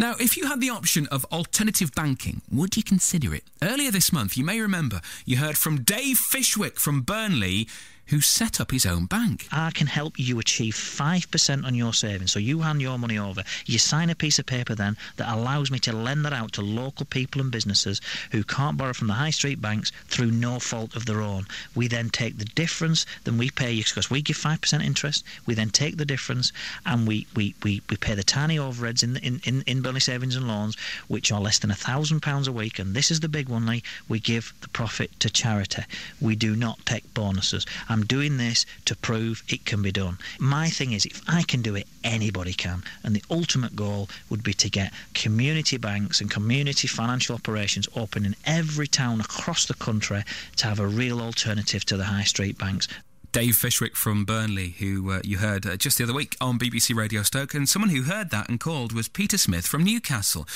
Now, if you had the option of alternative banking, would you consider it? Earlier this month, you may remember, you heard from Dave Fishwick from Burnley who set up his own bank. I can help you achieve 5% on your savings. So you hand your money over. You sign a piece of paper then that allows me to lend that out to local people and businesses who can't borrow from the high street banks through no fault of their own. We then take the difference, then we pay you because we give 5% interest. We then take the difference and we, we, we, we pay the tiny overheads in, in, in, in Burnley Savings and Loans, which are less than a £1,000 a week. And this is the big one, Lee. We give the profit to charity. We do not take bonuses. I'm doing this to prove it can be done. My thing is, if I can do it, anybody can. And the ultimate goal would be to get community banks and community financial operations open in every town across the country to have a real alternative to the high street banks. Dave Fishwick from Burnley, who uh, you heard uh, just the other week on BBC Radio Stoke, and someone who heard that and called was Peter Smith from Newcastle,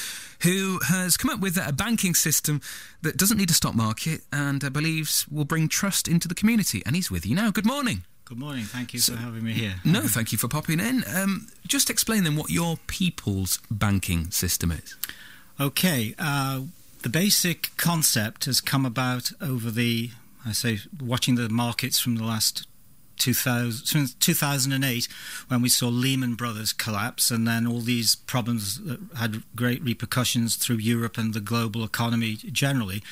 who has come up with a banking system that doesn't need a stock market and uh, believes will bring trust into the community. And he's with you now. Good morning. Good morning. Thank you so, for having me here. No, thank you for popping in. Um, just explain then what your people's banking system is. Okay. Uh, the basic concept has come about over the I say watching the markets from the last 2000, 2008 when we saw Lehman Brothers collapse and then all these problems that had great repercussions through Europe and the global economy generally.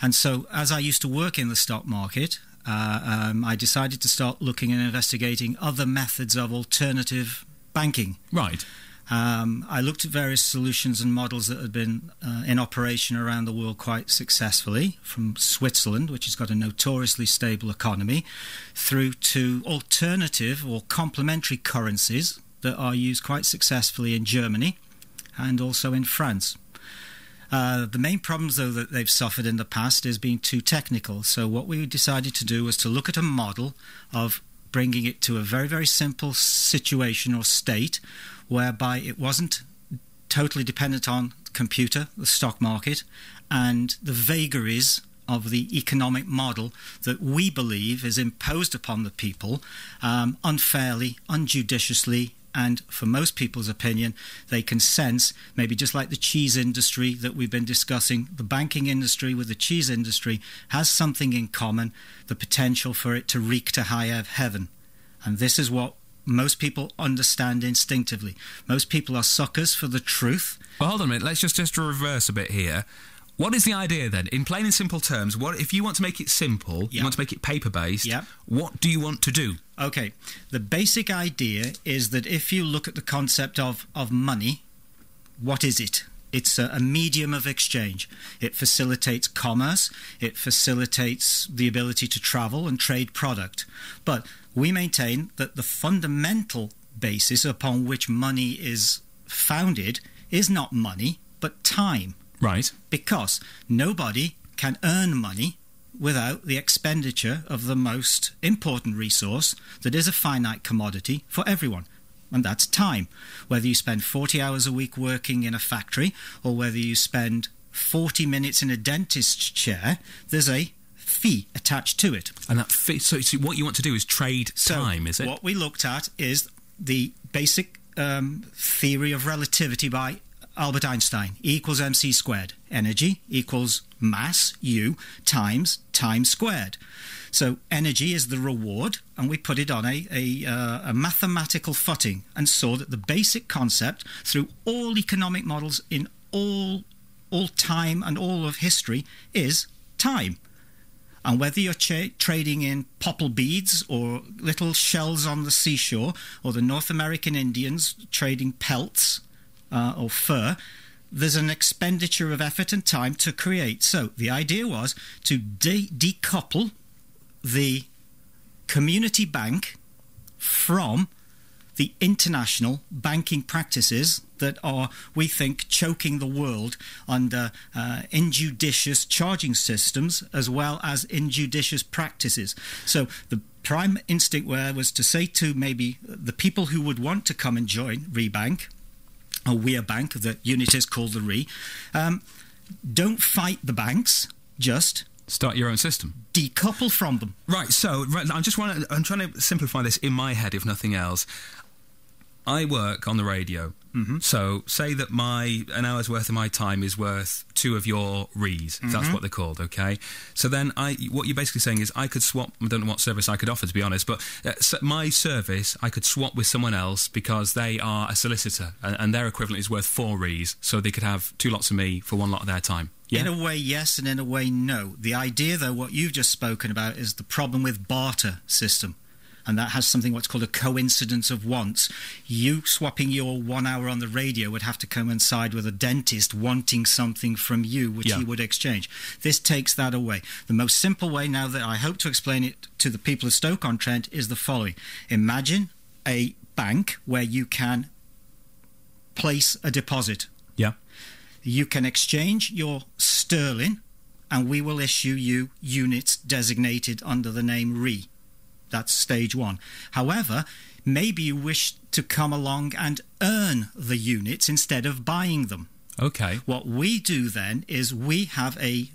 And so, as I used to work in the stock market, uh, um, I decided to start looking and investigating other methods of alternative banking. Right. Um, I looked at various solutions and models that had been uh, in operation around the world quite successfully, from Switzerland, which has got a notoriously stable economy, through to alternative or complementary currencies that are used quite successfully in Germany and also in France. Uh, the main problems, though, that they've suffered in the past is being too technical. So, what we decided to do was to look at a model of bringing it to a very, very simple situation or state whereby it wasn't totally dependent on computer, the stock market, and the vagaries of the economic model that we believe is imposed upon the people um, unfairly, unjudiciously, and for most people's opinion, they can sense, maybe just like the cheese industry that we've been discussing, the banking industry with the cheese industry has something in common the potential for it to reek to high heaven. And this is what most people understand instinctively. Most people are suckers for the truth. Well, hold on a minute. Let's just just reverse a bit here. What is the idea then? In plain and simple terms, what if you want to make it simple, yep. you want to make it paper based, yep. what do you want to do? Okay. The basic idea is that if you look at the concept of, of money, what is it? It's a, a medium of exchange. It facilitates commerce, it facilitates the ability to travel and trade product. But we maintain that the fundamental basis upon which money is founded is not money, but time. Right. Because nobody can earn money without the expenditure of the most important resource that is a finite commodity for everyone. And that's time. Whether you spend 40 hours a week working in a factory or whether you spend 40 minutes in a dentist's chair, there's a fee attached to it. And that fee, so, so what you want to do is trade so time, is it? What we looked at is the basic um, theory of relativity by Albert Einstein. E equals mc squared. Energy equals mass, u, times time squared. So energy is the reward, and we put it on a, a, uh, a, mathematical footing and saw that the basic concept through all economic models in all, all time and all of history is time. And whether you're trading in popple beads or little shells on the seashore, or the North American Indians trading pelts uh, or fur, there's an expenditure of effort and time to create. So the idea was to de- decouple the community bank from the international banking practices that are, we think, choking the world under uh, injudicious charging systems as well as injudicious practices. So the prime instinct where was to say to maybe the people who would want to come and join Rebank, or We Bank, the unit is called the Re, um, don't fight the banks, just Start your own system. Decouple from them. Right. So right, I'm just want I'm trying to simplify this in my head, if nothing else. I work on the radio Mm-hmm. So, say that my an hour's worth of my time is worth two of your rees. Mm-hmm. That's what they're called. Okay. So then, I what you're basically saying is I could swap. I don't know what service I could offer to be honest, but uh, my service I could swap with someone else because they are a solicitor and, and their equivalent is worth four rees. So they could have two lots of me for one lot of their time. Yeah. In a way, yes, and in a way, no. The idea, though, what you've just spoken about is the problem with barter system and that has something what's called a coincidence of wants. You swapping your one hour on the radio would have to coincide with a dentist wanting something from you, which yeah. he would exchange. This takes that away. The most simple way now that I hope to explain it to the people of Stoke on Trent is the following Imagine a bank where you can place a deposit. Yeah. You can exchange your sterling and we will issue you units designated under the name RE. That's stage one. However, maybe you wish to come along and earn the units instead of buying them. Okay. What we do then is we have a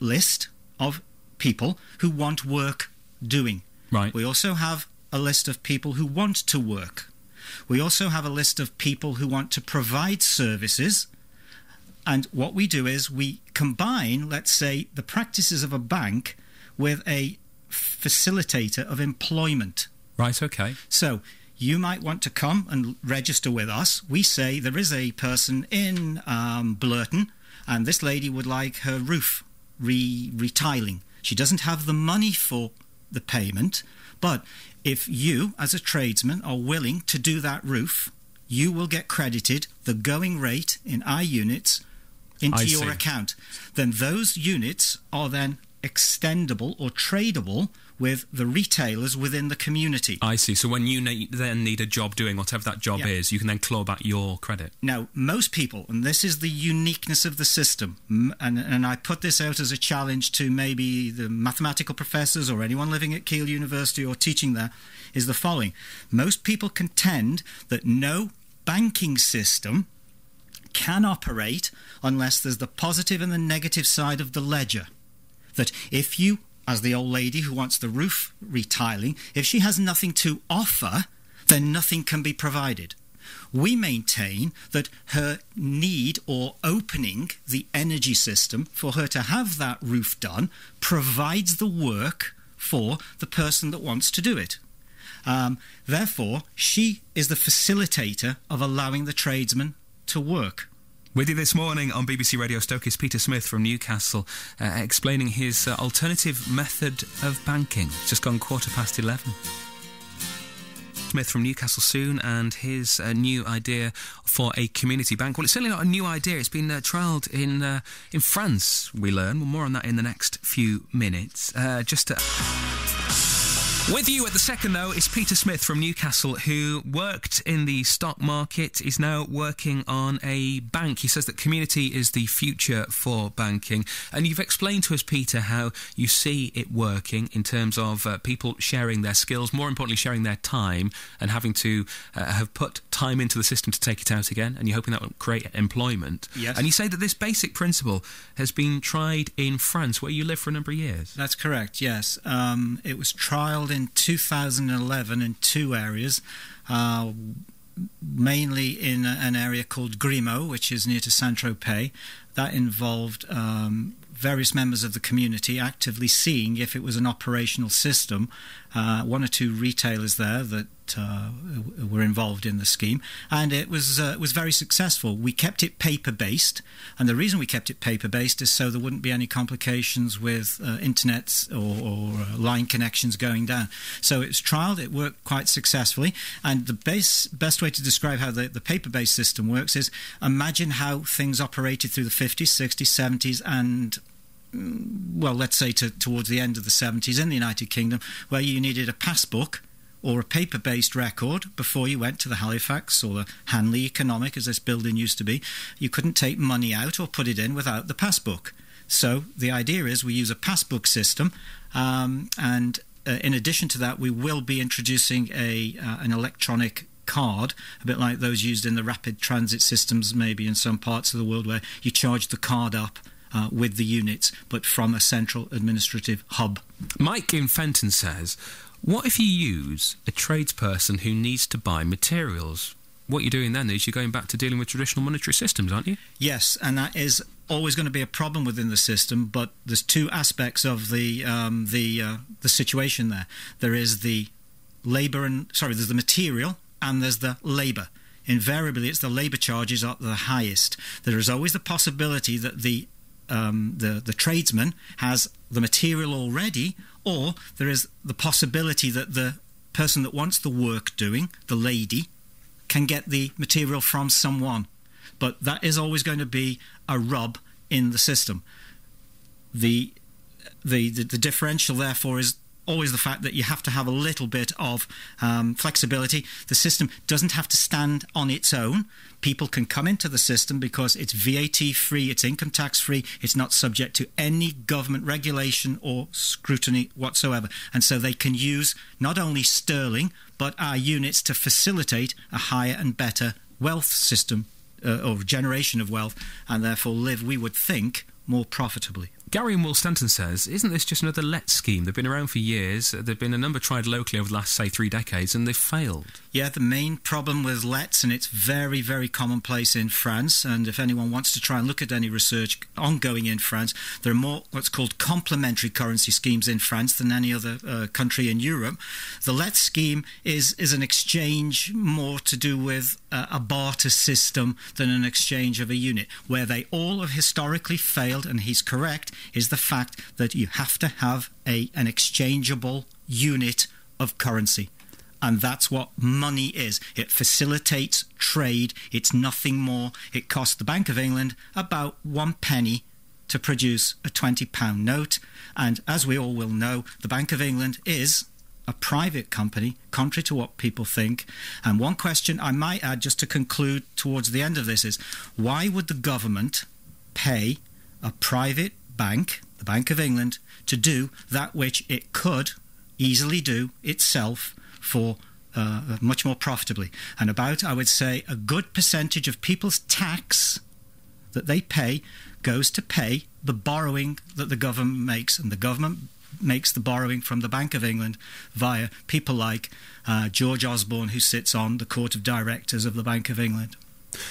list of people who want work doing. Right. We also have a list of people who want to work. We also have a list of people who want to provide services. And what we do is we combine, let's say, the practices of a bank with a facilitator of employment. Right, okay. So you might want to come and register with us. We say there is a person in um, Blurton, and this lady would like her roof re- retiling. She doesn't have the money for the payment, but if you, as a tradesman, are willing to do that roof, you will get credited the going rate in I units into I your see. account. Then those units are then extendable or tradable with the retailers within the community. I see. So when you ne- then need a job doing whatever that job yeah. is, you can then claw back your credit. Now, most people, and this is the uniqueness of the system, and, and I put this out as a challenge to maybe the mathematical professors or anyone living at Keele University or teaching there, is the following. Most people contend that no banking system can operate unless there's the positive and the negative side of the ledger that if you, as the old lady who wants the roof retiling, if she has nothing to offer, then nothing can be provided. We maintain that her need or opening the energy system for her to have that roof done provides the work for the person that wants to do it. Um, therefore, she is the facilitator of allowing the tradesman to work. With you this morning on BBC Radio Stoke is Peter Smith from Newcastle, uh, explaining his uh, alternative method of banking. It's just gone quarter past 11. Smith from Newcastle soon and his uh, new idea for a community bank. Well, it's certainly not a new idea. It's been uh, trialled in uh, in France. We learn. Well, more on that in the next few minutes. Uh, just to with you at the second, though, is Peter Smith from Newcastle, who worked in the stock market, is now working on a bank. He says that community is the future for banking. And you've explained to us, Peter, how you see it working in terms of uh, people sharing their skills, more importantly, sharing their time and having to uh, have put time into the system to take it out again. And you're hoping that will create employment. Yes. And you say that this basic principle has been tried in France, where you lived for a number of years. That's correct, yes. Um, it was trialled in 2011 in two areas. Uh, mainly in an area called Grimaud, which is near to Saint Tropez. That involved um, various members of the community actively seeing if it was an operational system. Uh, one or two retailers there that uh, were involved in the scheme, and it was uh, was very successful. We kept it paper based, and the reason we kept it paper based is so there wouldn't be any complications with uh, internet or, or uh, line connections going down. So it was trialed; it worked quite successfully. And the base, best way to describe how the, the paper based system works is imagine how things operated through the 50s, 60s, 70s, and mm, well, let's say to, towards the end of the 70s in the United Kingdom, where you needed a passbook or a paper based record before you went to the Halifax or the Hanley Economic, as this building used to be. You couldn't take money out or put it in without the passbook. So the idea is we use a passbook system, um, and uh, in addition to that, we will be introducing a uh, an electronic card, a bit like those used in the rapid transit systems, maybe in some parts of the world, where you charge the card up uh, with the units, but from a central administrative hub. Mike in Fenton says, what if you use a tradesperson who needs to buy materials what you're doing then is you're going back to dealing with traditional monetary systems, aren't you? Yes, and that is always going to be a problem within the system. But there's two aspects of the um, the uh, the situation there. There is the labour and sorry, there's the material and there's the labour. Invariably, it's the labour charges are the highest. There is always the possibility that the um, the the tradesman has the material already, or there is the possibility that the person that wants the work doing, the lady, can get the material from someone. But that is always going to be a rub in the system. The the, the, the differential, therefore, is always the fact that you have to have a little bit of um, flexibility. The system doesn't have to stand on its own. People can come into the system because it's VAT free, it's income tax free, it's not subject to any government regulation or scrutiny whatsoever. And so they can use not only sterling but our units to facilitate a higher and better wealth system uh, or generation of wealth and therefore live, we would think, more profitably. Gary and Wolstanton says, isn't this just another let scheme? They've been around for years. There've been a number tried locally over the last, say, three decades, and they've failed. Yeah, the main problem with lets, and it's very, very commonplace in France. And if anyone wants to try and look at any research ongoing in France, there are more what's called complementary currency schemes in France than any other uh, country in Europe. The let scheme is is an exchange more to do with uh, a barter system than an exchange of a unit, where they all have historically failed. And he's correct is the fact that you have to have a, an exchangeable unit of currency. And that's what money is. It facilitates trade. It's nothing more. It costs the Bank of England about one penny to produce a £20 note. And as we all will know, the Bank of England is a private company, contrary to what people think. And one question I might add just to conclude towards the end of this is why would the government pay a private bank, the Bank of England, to do that which it could easily do itself for uh, much more profitably. And about, I would say, a good percentage of people's tax that they pay goes to pay the borrowing that the government makes. And the government makes the borrowing from the Bank of England via people like uh, George Osborne, who sits on the Court of Directors of the Bank of England,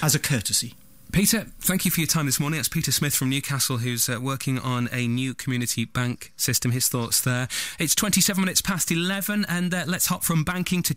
as a courtesy. Peter, thank you for your time this morning. That's Peter Smith from Newcastle, who's uh, working on a new community bank system. His thoughts there. It's 27 minutes past 11, and uh, let's hop from banking to